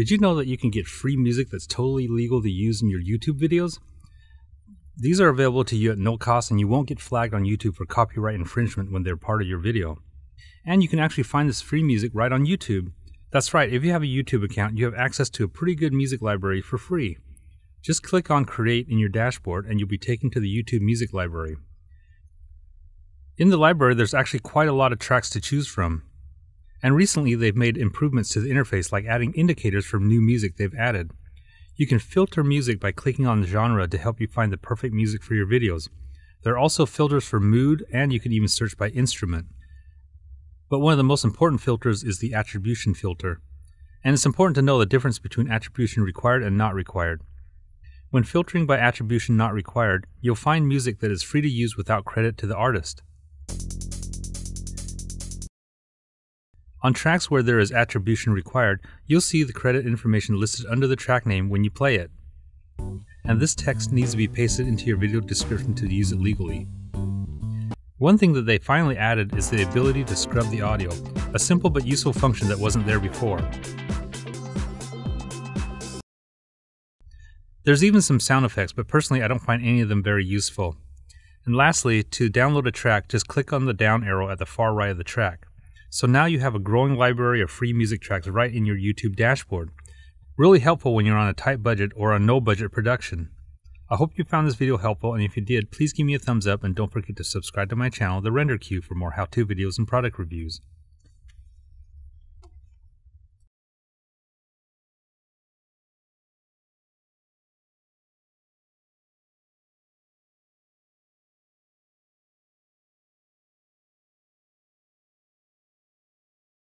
Did you know that you can get free music that's totally legal to use in your YouTube videos? These are available to you at no cost and you won't get flagged on YouTube for copyright infringement when they're part of your video. And you can actually find this free music right on YouTube. That's right, if you have a YouTube account, you have access to a pretty good music library for free. Just click on Create in your dashboard and you'll be taken to the YouTube Music Library. In the library, there's actually quite a lot of tracks to choose from. And recently, they've made improvements to the interface, like adding indicators for new music they've added. You can filter music by clicking on the genre to help you find the perfect music for your videos. There are also filters for mood, and you can even search by instrument. But one of the most important filters is the attribution filter. And it's important to know the difference between attribution required and not required. When filtering by attribution not required, you'll find music that is free to use without credit to the artist. On tracks where there is attribution required, you'll see the credit information listed under the track name when you play it. And this text needs to be pasted into your video description to use it legally. One thing that they finally added is the ability to scrub the audio, a simple but useful function that wasn't there before. There's even some sound effects, but personally I don't find any of them very useful. And lastly, to download a track, just click on the down arrow at the far right of the track. So now you have a growing library of free music tracks right in your YouTube dashboard. Really helpful when you're on a tight budget or a no budget production. I hope you found this video helpful, and if you did, please give me a thumbs up and don't forget to subscribe to my channel, The Render Queue, for more how to videos and product reviews.